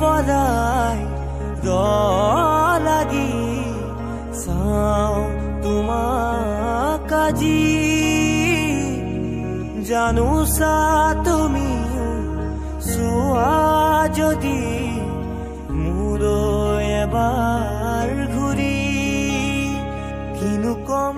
পলাই দলাগি চাওঁ তোমাক কাজি জানো তুমি তুমিও চোৱা যদি মোলৈ এবাৰ ঘূৰি কিনু কম